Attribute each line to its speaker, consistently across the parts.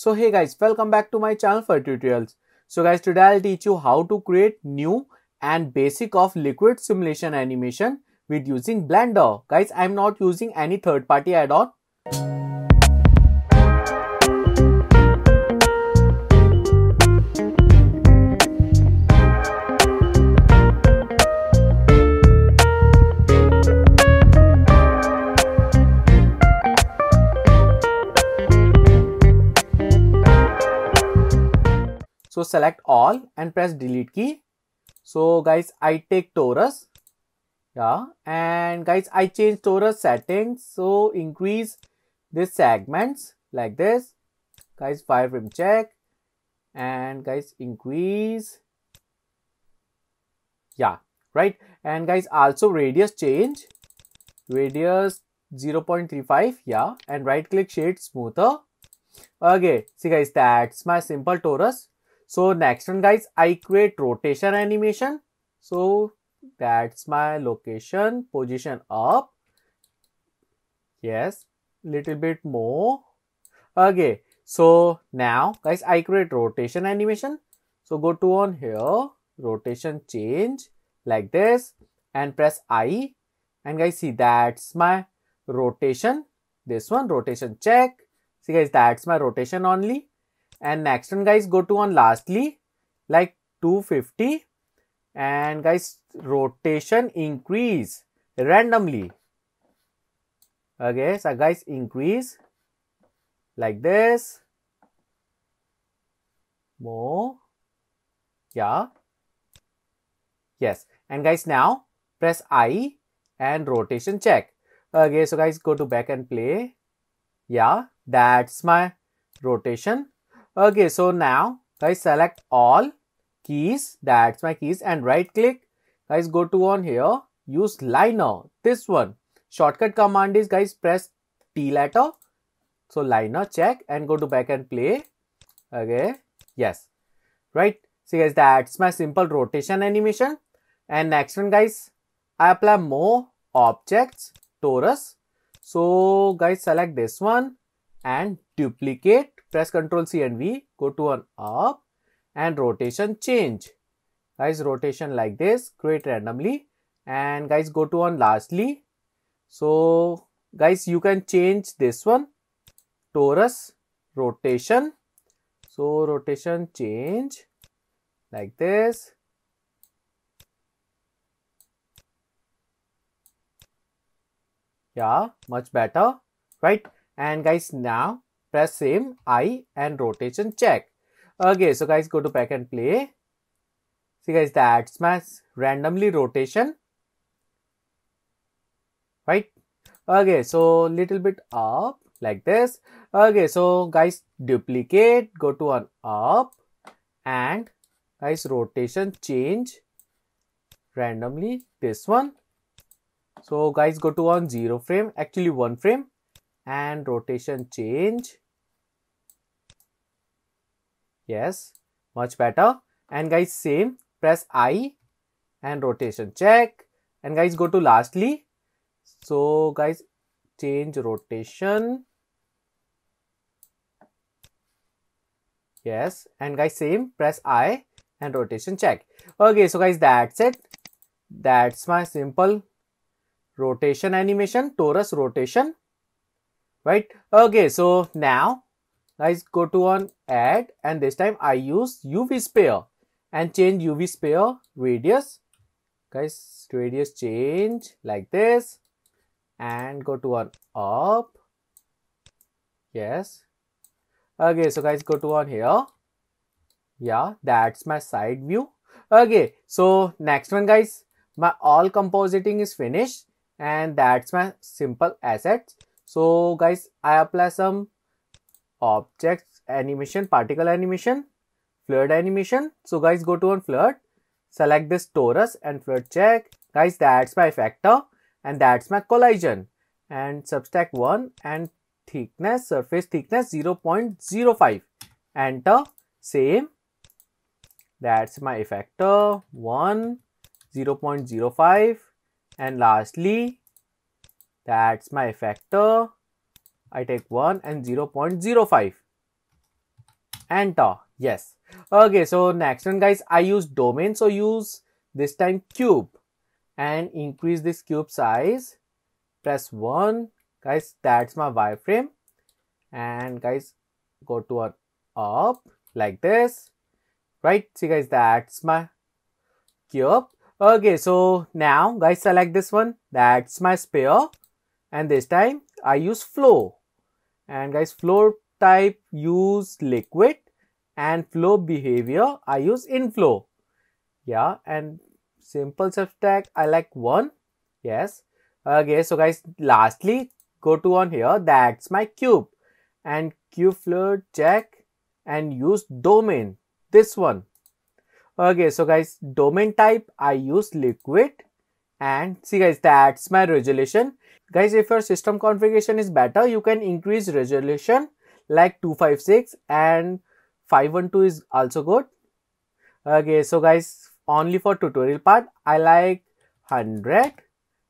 Speaker 1: So hey guys, welcome back to my channel Fattu Tutorials. So guys, today I'll teach you how to create new and basic of liquid simulation animation with using Blender. Guys, I'm not using any third party add-on. So select all and press delete key. So guys, I take torus. Yeah. And guys, I change torus settings. So increase this segments like this. Guys, wireframe check. And guys, increase. Yeah. Right. And guys, also radius change. Radius 0.35. Yeah. And right click shade smoother. Okay. See guys, that's my simple torus so next one guys, I create rotation animation. So that's my location, position up. Yes, little bit more. Okay, so now guys, I create rotation animation. So go to on here, rotation change like this and press I. And guys, see that's my rotation. This one, rotation check. See guys, that's my rotation only and next one guys go to on lastly like 250 and guys rotation increase randomly. Okay so guys increase like this. More. Yeah. Yes. And guys now press i and rotation check. Okay so guys go to back and play. Yeah that's my rotation Okay, so now guys select all keys, that's my keys and right click. Guys go to on here, use liner, this one. Shortcut command is guys press T letter. So liner check and go to back and play. Okay, yes, right. See guys, that's my simple rotation animation. And next one guys, I apply more objects, torus. So guys select this one and duplicate press Ctrl C and V, go to an up and rotation change. Guys, rotation like this, create randomly and guys go to on lastly. So guys, you can change this one, torus, rotation. So rotation change like this. Yeah, much better, right? And guys, now press same I and rotation check. Okay, so guys go to back and play. See guys that's my randomly rotation. Right? Okay, so little bit up like this. Okay, so guys duplicate, go to an up and guys rotation change randomly this one. So guys go to on zero frame, actually one frame and rotation change. Yes much better. And guys same press i and rotation check. And guys go to lastly. So guys change rotation. Yes and guys same press i and rotation check. Okay so guys that's it. That's my simple rotation animation torus rotation right? Okay so now guys go to on add and this time i use uv sphere and change uv sphere radius. Guys radius change like this and go to on up. Yes. Okay so guys go to on here. Yeah that's my side view. Okay so next one guys. My all compositing is finished and that's my simple assets so guys, I apply some objects animation, particle animation, fluid animation. So guys, go to on fluid, select this torus and fluid check. Guys, that's my factor and that's my collision and subtract 1 and thickness, surface thickness 0.05. Enter, same. That's my effector 1, 0.05 and lastly that's my factor. I take 1 and 0 0.05. enter. Yes. Okay so next one guys. I use domain so use this time cube and increase this cube size. Press 1 guys that's my wireframe. And guys go to an up like this. Right? See guys that's my cube. Okay so now guys select this one. That's my sphere and this time i use flow and guys flow type use liquid and flow behavior I use inflow. Yeah, and simple subtract I like one. Yes. Okay, so guys, lastly, go to on here. That's my cube and cube flow check and use domain. This one. Okay, so guys, domain type I use liquid and see guys, that's my resolution. Guys, if your system configuration is better, you can increase resolution like 256 and 512 is also good. Okay so guys only for tutorial part i like 100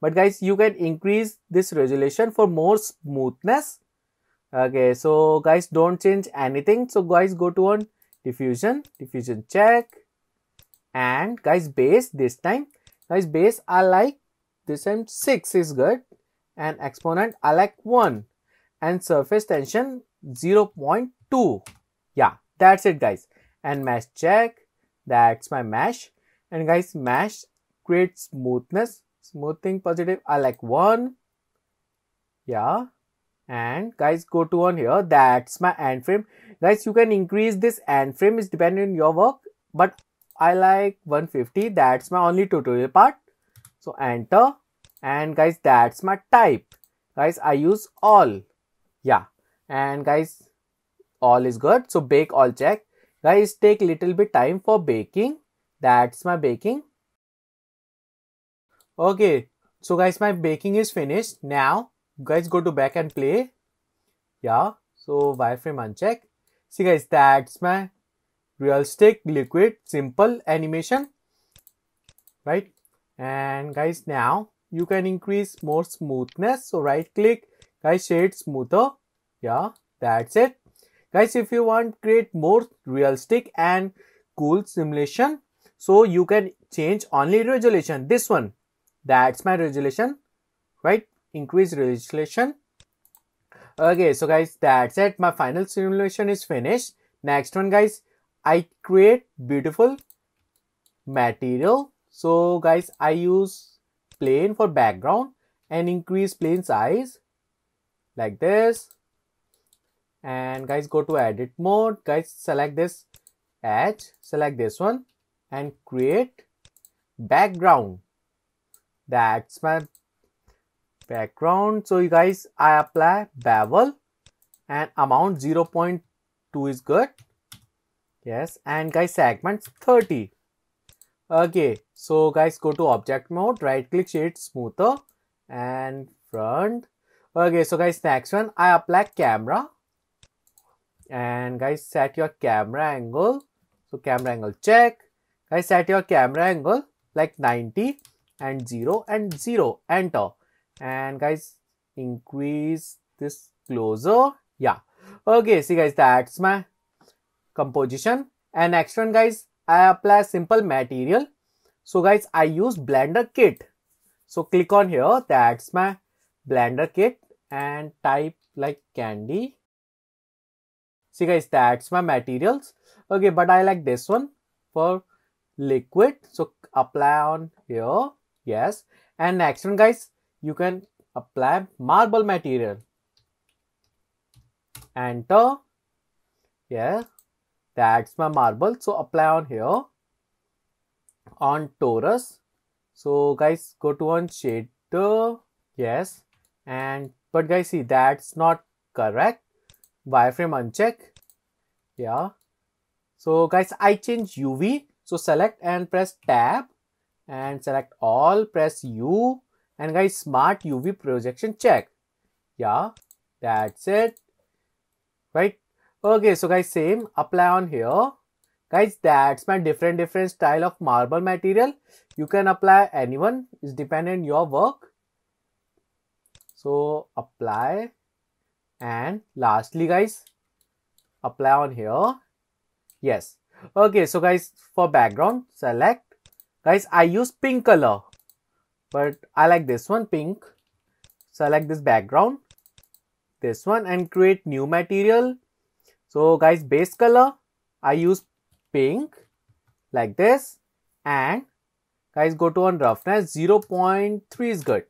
Speaker 1: but guys you can increase this resolution for more smoothness. Okay so guys don't change anything. So guys go to on diffusion diffusion check. And guys base this time. Guys base i like this time 6 is good and exponent i like 1 and surface tension 0.2 yeah that's it guys. And mesh check that's my mesh and guys mesh creates smoothness. Smoothing positive i like one. Yeah. And guys go to on here. That's my end frame. Guys you can increase this end frame. Is dependent on your work. But i like 150 that's my only tutorial part. So enter and guys that's my type. Guys i use all. Yeah. And guys all is good. So bake all check. Guys take little bit time for baking. That's my baking. Okay. So guys my baking is finished. Now guys go to back and play. Yeah. So wireframe uncheck. See guys that's my realistic liquid simple animation. Right? And guys now you can increase more smoothness. So right click. Guys shade smoother. Yeah that's it. Guys if you want create more realistic and cool simulation. So you can change only resolution. This one that's my resolution right? Increase resolution. Okay so guys that's it. My final simulation is finished. Next one guys i create beautiful material. So guys i use plane for background and increase plane size like this. And guys go to edit mode. Guys select this edge select this one and create background. That's my background. So you guys i apply bevel and amount 0.2 is good. Yes. And guys segments 30 okay so guys go to object mode right click shade smoother and front. Okay so guys next one i apply camera. And guys set your camera angle. So camera angle check. Guys set your camera angle like 90 and 0 and 0 enter. And guys increase this closer. Yeah. Okay see guys that's my composition. And next one guys i apply simple material. So guys i use blender kit. So click on here. That's my blender kit and type like candy. See guys that's my materials. Okay but i like this one for liquid. So apply on here. Yes. And next one guys you can apply marble material. Enter. Yeah that's my marble. So apply on here. On torus. So guys go to on shader. Yes. And but guys see that's not correct. Wireframe uncheck. Yeah. So guys i change uv so select and press tab. And select all press u. And guys smart uv projection check. Yeah. That's it. Right okay so guys same apply on here guys that's my different different style of marble material you can apply anyone is dependent your work so apply and lastly guys apply on here Yes. Okay, so guys, for background, select. Guys, I use pink color, but I like this one, pink. Select this background, this one and create new material. So guys, base color, I use pink like this. And guys go to on roughness 0.3 is good.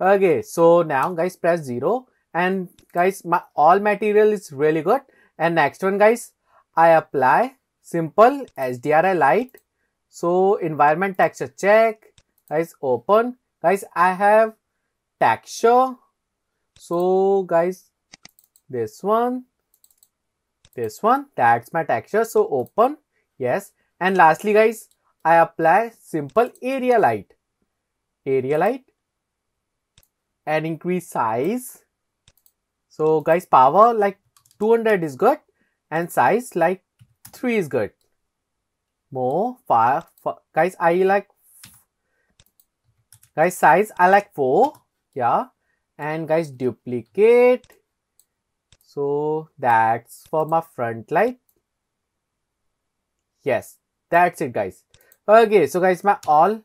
Speaker 1: Okay, so now guys press 0 and guys my all material is really good. And next one guys I apply simple HDRI light. So environment texture check. Guys open. Guys I have texture. So guys this one this one that's my texture so open yes. And lastly guys I apply simple area light. Area light and increase size. So guys power like 200 is good and size like 3 is good. More fire, guys i like guys size i like 4 yeah. And guys duplicate so that's for my front light. Yes that's it guys. Okay so guys my all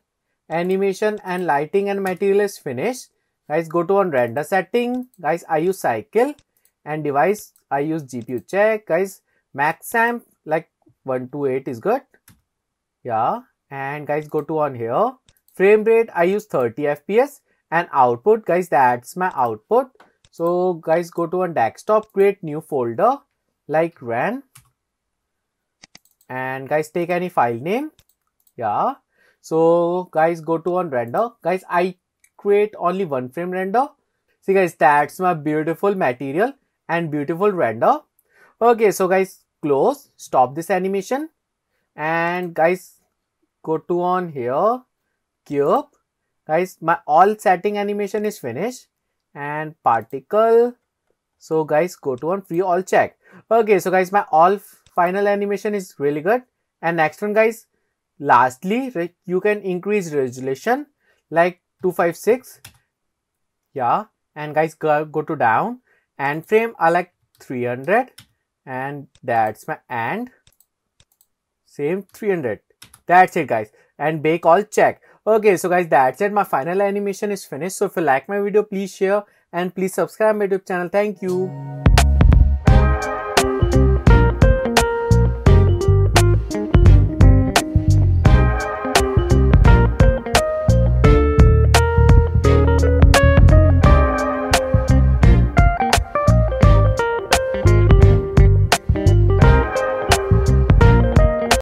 Speaker 1: animation and lighting and material is finished. Guys go to on render setting. Guys i use cycle and device. I use gpu check. Guys max amp like 128 is good. Yeah and guys go to on here. Frame rate i use 30 fps and output. Guys that's my output so guys go to on desktop create new folder like ran. And guys take any file name. Yeah. So guys go to on render. Guys i create only one frame render. See guys, that's my beautiful material and beautiful render. Okay, so guys, close, stop this animation. And guys, go to on here, cube. Guys, my all setting animation is finished and particle. So guys, go to one free all check. Okay, so guys, my all final animation is really good. And next one guys, lastly, you can increase resolution like 256 yeah and guys go, go to down. And frame I like 300 and that's my and. Same 300 that's it guys. And bake all check okay so guys that's it. My final animation is finished. So if you like my video please share and please subscribe my youtube channel. Thank you